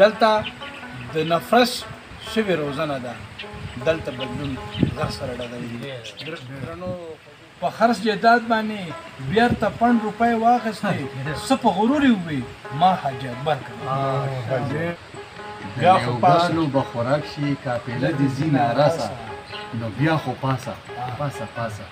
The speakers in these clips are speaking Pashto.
دلته د نفرس شوی روزنه ده دلته بدلون غر سره ډګري درنو په خرڅ جداد باندې بیرته پن روپۍ واخستې سپ غروري وي ما حاجت برکړ بیا خو پاسلو به خوراک شي کاپیله د زین راسه نو بیا خو پاسه پاسه پاسه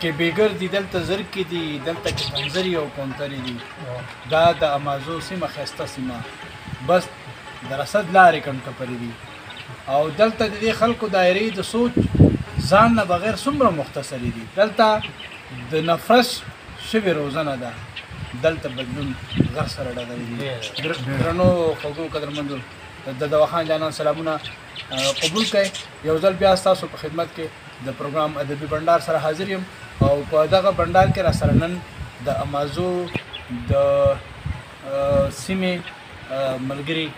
کې بیګر دي دلته زرکې دي دلته کې خنځري او کونتري دي دا د امازو سیمه خسته سیمه بس د رسد لارې کم ټپري دي او دلته د دې خلکو دایرې د سوچ ځان نه بغیر څومره مختصرې دي دلته د نفرس شوی روزنه ده دلته بدلون غر سره ډغلي دي درنو خوږو قدرمندو د دواخان جانان سلامونه قبول کړئ یو ځل بیا تاسو په خدمت کې د پروګرام ادبي بندر سره حاضر یم او په دغه بندر کې را سره نن د امازو د سیمې ملګری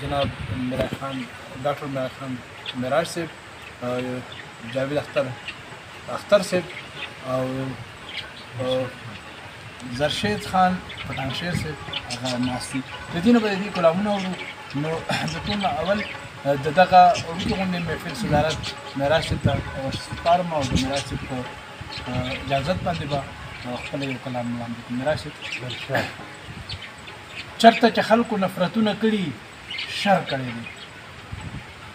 جناب میرا خان ډاکټر میرا خان میراج صاحب جاوید اختر اختر صاحب او زرشید خان پټانشیر صاحب هغه ناسي د دې نه به د دې کلامونه ورو نو د ټول اول د دغه وروسته غونډې محفل صدارت معراج صاحب ته سپارم او د معراج صاحب په اجازت باندې به خپل یو کلام وړاندې کړم معراج صاحب چرته چې خلکو نفرتونه کړي شر کړی دی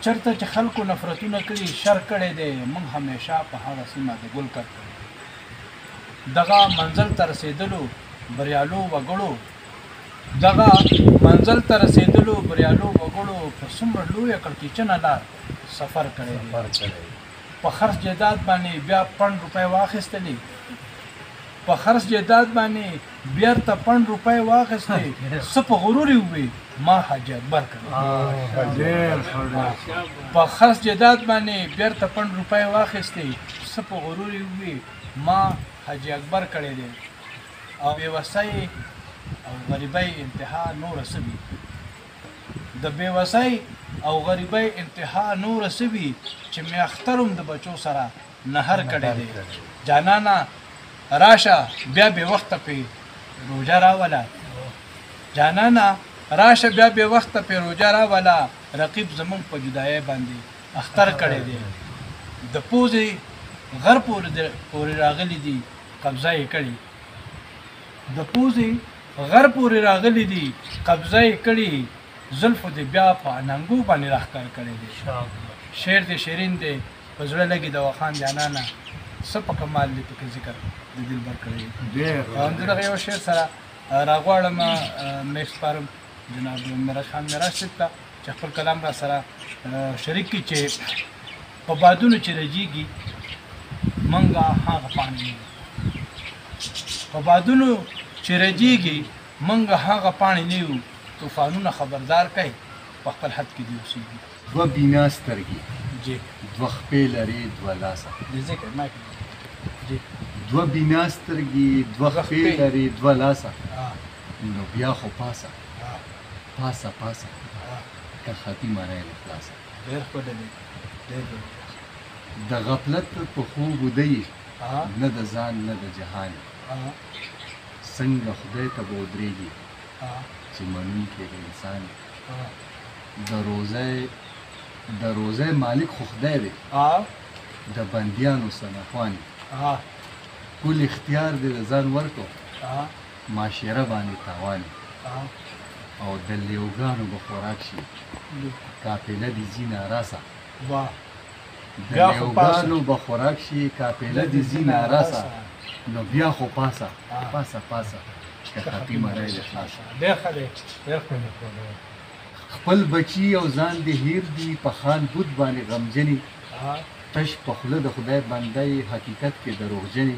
چرته چې خلکو نفرتونه کړي شر کړی دی موږ همیشه په هغه سیمه د ګل کړ کړی دغه منزل تر رسیدلو بریالو وګړو دغه منزل تر رسیدلو بریالو وګړو په څومره لوی کړکیچنه لار سفر کړی دی په خرڅ جیداد باندې بیا پن روپۍ واخیستلې په خرڅ جیداد باندې بیرته پنډ روپۍ واخیستې څه په غرور یې ووې ما حاجي اکبر کړم په خس جداد باندې بیرته پنډ روپۍ واخیستې څه په غرور یې ووې ما حاجي اکبر کړی دی او بېوسۍ او غریبۍ انتها نوره څه وي د بېوسۍ او غریبۍ انتها نوره څه وي چې مې اختر هم د بچو سره نهر کړی دی جانانه راشه بیا بې وخته پې روژه راوله جانانه راشه بیا بې وخته پې روژه راوله رقیب زمونږ په جدایۍ باندې اختر کړی دی د پوزې غر پورې راغلي دي قبضه یې کړې د پوزې غر پورې راغلي دي قبضه یې کړې زلفو دې بیا په اننګو باندې راښکار کړی دی شعر دې شیرین دی په زړه لګي د وخان جانانه څه په کمال دې پکې ذکر د دلبر کړی دی دغه یو شعر سره راغواړم مې سپارم جناب میراج خان میراج صاحب ته چې خپل کلام را سره شریک کړي چې په بادونو چې رجیږي منګه هغه پاڼې په بادونو چې رجیږي منګه هغه پاڼې نه یو طوفانونه خبردار کوي په خپل حد کې دی اوسېږي دوه بینا سترګې دوه خپې لرې دوه لاسه دوه بینا سترګې دوه خپې لرې دوه لاسه نو بیا خو پاسه پاسه پاسه که خطي معنی یې خلاصه ډېر ښکلی دی ډېر د غفلت په خوب دی نه د ځان نه د جهان څنګه خدای ته به ودرېږي چې منونکی د انسان د روزه د روزه مالک خو خدای دی ها د بندیانو سره خواني ها کل اختیار دې د ځان ورکو ها معاشره باندې تاوان او د لیوګانو به خوراک شي قافله دې ځي ناراسه واه بیا خو پاسه نو به خوراک شي کاپیله دې ځي ناراسه نو بیا خو پاسه پاسه پاسه که خطي مړی دې خلاصه ډېر ښه دی ډېر ښه دی خپل بچي او ځان دې هیر دي په خان بود باندې غمجنې تش په خوله د خدای بنده یې حقیقت کې دروغجنې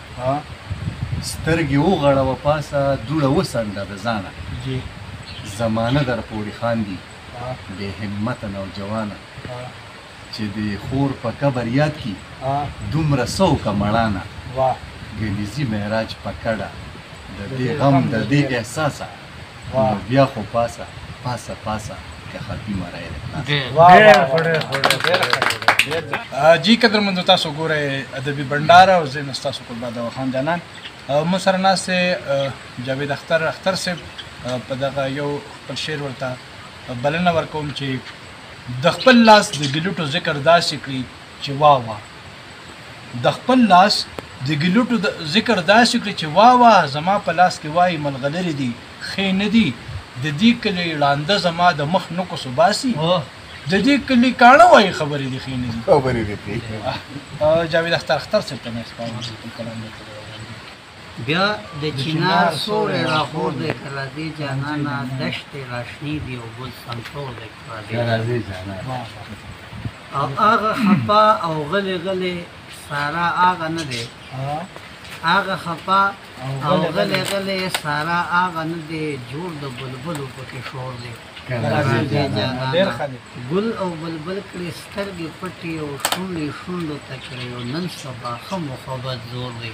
ها سترګې وغړوه پاسه دوړه وڅنډه د ځانه جی زمانه در پورې خاندي ها بې همته نوجوانه ها چې د خور په قبر یاد کی ها دومره څه وکړه مړانه واه ګلیزي معراج په کډه د دې غم د دې احساسه نو بیا خو پاسه پاسه پاسه که خلپی مړای دی خلاص جی قدر مند تاسو ګوره ادبی بندار او زین تاسو کول بعد خان جانان مو سره ناس جاوید اختر اختر سه په دغه یو خپل شعر ورته بلنه ورکوم چې د خپل لاس د ګلوټو ذکر داسې کړي چې وا وا د خپل لاس د ګلوټو د ذکر داسې کړي چې واه واه زما په لاس کې وایي ملغلرې دي ښې نه دي د دې کلي ړانده زما د مخ نقص وباسي د دې کلي کاڼه وایي خبرې دي ښې نه دي خبرې دي ښې جاوید اختر اختر صاحب ته مې سپارم چې کوم کلام دی بیا د چینار سوری راخور دی که راځې جانانه دشتې راشنې دي او ګل سمسور دی که راځې جانانه او هغه خپه او غلې غلې سارا هغه نه دی هغه خپه او غلې غلې سارا هغه نه دی جوړ د بلبلو پکې شور دی ګل او بلبل کړې سترګې پټې او شونډې شونډو ته کړې او نن سبا ښه مخبت زور دی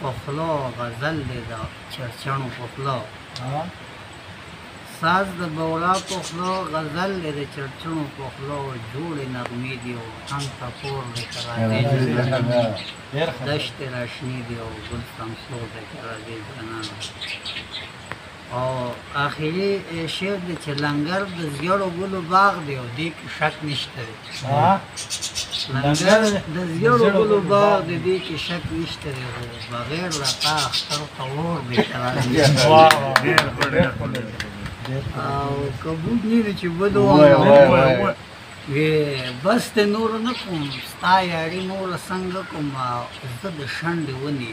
په خلو غزل دی د چرچڼو په خلو ساز د بولا په خلو غزل دی د چرچڼو په خلو جوړې نغمې دی او هم تپور دی دشت راشنی دی او ګل سمسور دی کرازې جانان او اخري شعر دی چې لنګر د زیړو ګلو باغ دی او دې کې شک نشته دی لنګر د زیړو ګلو باغ دی دې کې شک نشته دی خو بغیر له تا اختر ته اور دی او که بود نه وي چې بد وایي وی بس ته نور نه کوم ستا یاري نور څنګه کوم زه د شنډې ونې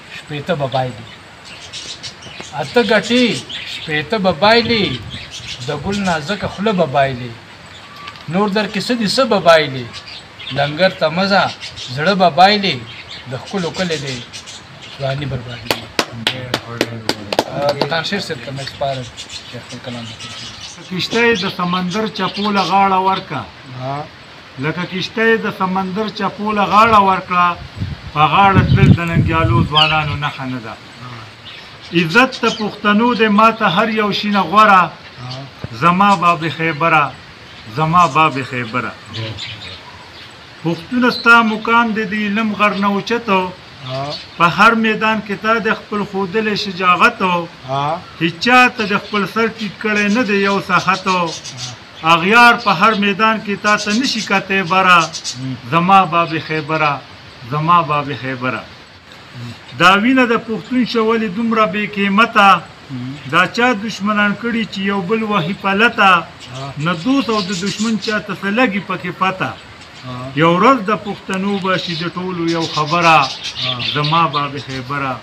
شپېته به بایلي اته ګټې شپېته به بایلي د ګل نازکه خوله به بایلي نور در کې څه دي څه به بایلي لنګر ته مزه زړه به بایلي د ښکلو کلې دی ځواني بربادي دکان شیر صاحب ته مې سپارل چې خپل کلام وکړي کشته د سمندر چپو له غاړه ورکه لکه کشته یې د سمندر چپو له غاړه ورکړه په غاړه تلل د ننګیالو ځوانانو نښه نه ده عزت ته پښتنو د ما ته هر یو شینه غوره زما باب خیبره زما باب خیبره پښتون ستا مقام د دې علم غر نه اوچتو په هر میدان کې تا د خپل خودل شجاعت او هیچا ته د خپل سر ټیټ کړي نه دی یو سخت اغیار په هر میدان کې تا ته نشي کته برا زما باب خیبره زما باب خیبره دا وینه د پښتون شولې دومره بې قیمته دا چا دشمنان کړي چې یو بل وهي پلته نه دوست او د دشمن چا ته څه لګي پکې پته یو ورځ د پښتنو به شي د ټولو یو خبره زما باب خیبره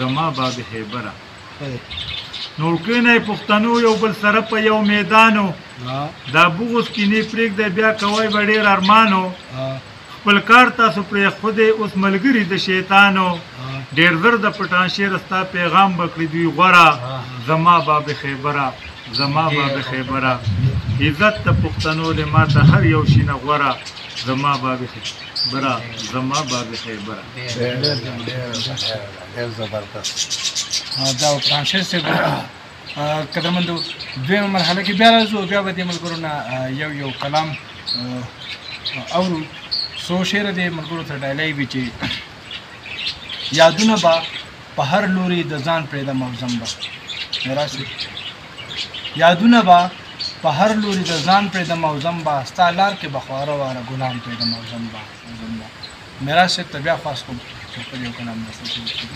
زما باب خیبره نو کینه پښتنو یو بل سره په یو میدانو دا بغوس کینه پریک دی بیا کوي وړي ارمانو خپل کار تاسو پرې خود اوس ملګری د شیطانو ډیر زر د پټان شیر ستا پیغام بکړي دوی غورا زما باب خیبره زما باب خیبره عزت ته پښتنو د ما ته هر یو شینه غورا زما باب خیبره زما باب خیبره ډېر زبردست دا فرانسیس صاحب قدرمندو دویمه مرحله کې بیا راځو بیا به دې ملګرو نه یو یو کلام اورو څو شعر دې ملګرو ته ډایلای وي چې یادونه به په هر لوري د ځان پرېږده موزم به راسي یادونه به په هر لوري د ځان پرېږده موزم به ستا لار کې به خواره واره ګلان پرېږده موزم به میراث صاحب ته بیا خواست کوم چې خپل یو کلام درته شریک کړي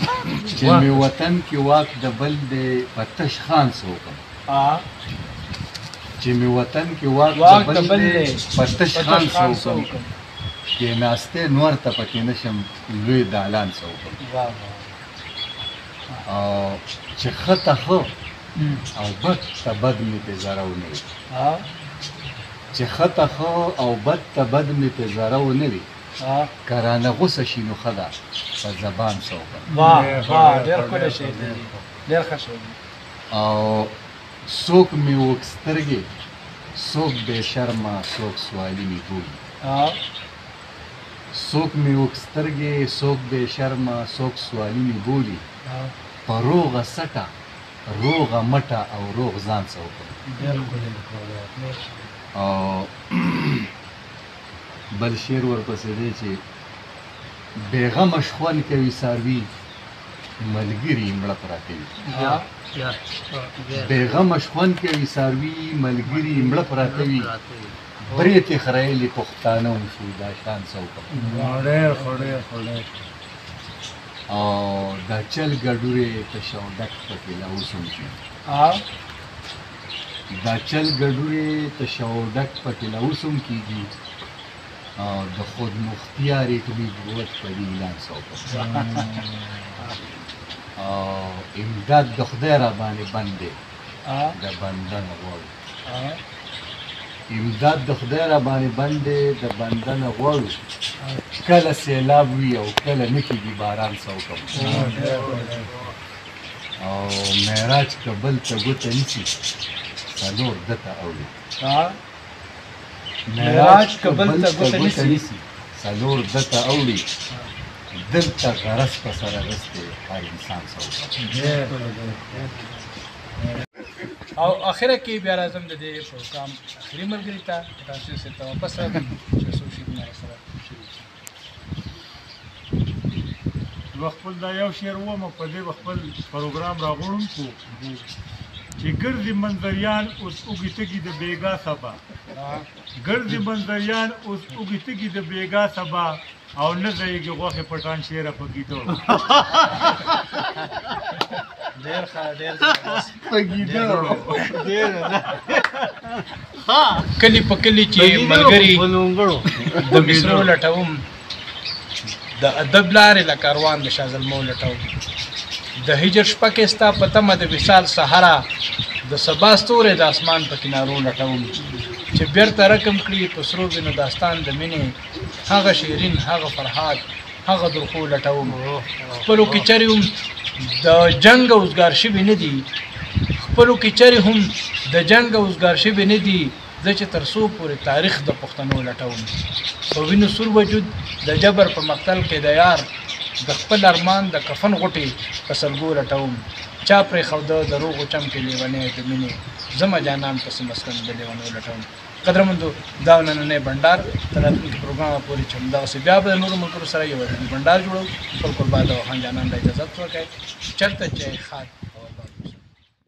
چې مې وطن کې واک د بل دی په تش خان څه وکړم چې مې وطن کې واک د بل دی په تش خان څه وکړم کې ناشته نور ته پکې نشم لوی دالان څه وکړم او چې خطه خو او بد ته بد مې ته ضرور نه چې ښه ته ښه او بد ته بد مې پۀ زره ونه وي که رانه غوسه شي نو ښه ده پۀ زبان څه وکړم. واه واه ډېر ښکلی شعر دی جی ډېر ښه شعر دی. او څوک مې اوږد سترګې څوک بې شرمه څوک سوالي مې بولي څوک مې اوږد سترګې څوک بې شرمه څوک سوالي مې بولي په روغه سټه روغه مټه او روغ ځان څه وکړم او بل شعر ورپسې دی چې بیغمه شخوند کوي ساروي ملګري مړه پراته وي بیغمه شخوند کوي ساروي ملګري مړه پراته وي برې ته خرایلې پښتانه وشو دا شان څه وکړم او دا چل ګډوره تشاو ډک پکې لا اوس هم کېږي دا چل ګډوره تشاو ډک پکې لا اوس هم کېږي او د خود مختیار اټومي قوت په دې اعلان سو او امداد د خدای را باندې بندې د بندن غواړي امداد د خدای را باندې بند دی د بنده نه غواړو کله سیلاب وي او کله نه کېږي باران څه وکړم او معراج که بل ته ګوته نیسي څلور ده ته اوړي معراج که بل ته ګوته نیسي څلور ده ته اوړي دلته غرض په سره رسته هر انسان څه وکړم او اخر کې بیا راځم د دې پروګرام اخري ملګری ته تاسو سره ته واپس راځم چې څو شي نه سره خپل دا یو شعر و مو په دې خپل پروګرام راغونم کو چې ګرځي منځریان اوس اوګي تګي د بیګا سبا ګرځي منځریان اوس اوګي تګي د بیګا سبا او نه ځایږي غوښې پټان شیره پکیدو ډیر ښه ډیر پکیدو ډیر ها کلی په کلی چې ملګری د مصرو لټوم د ادب لارې له کاروان د شاه زلمو لټوم د هجر شپه کې ستا په تمه د وصال سهارا د سبا ستورې د اسمان په کنارو لټوم چې بیرته رقم کړي په سرو وینو داستان د مینې هغه شیرین هغه فرهاد هغه درخو لټوم خپلو کې چرې هم د جنګ اوزګار شوي نه دي خپلو کې چرې هم د جنګ اوزګار شوي نه دي زه چې تر څو پورې تاریخ د پښتنو لټوم په وینو سور وجود د جبر په مقتل کې د یار د خپل ارمان د کفن غټي په سلګو لټوم چا پرې خوده د روغو چم کې لیونی د مینې زما جانان پسې مسکن د لیونو لټوم قدرمندو دا نننې بندر تر راتلونکي پروګرام پورې چې همدغسې بیا به د نورو ملګرو سره یو عددي بندر جوړو خپل کوربه د وخان جانان له اجازت ورکړئ چرته چې خاک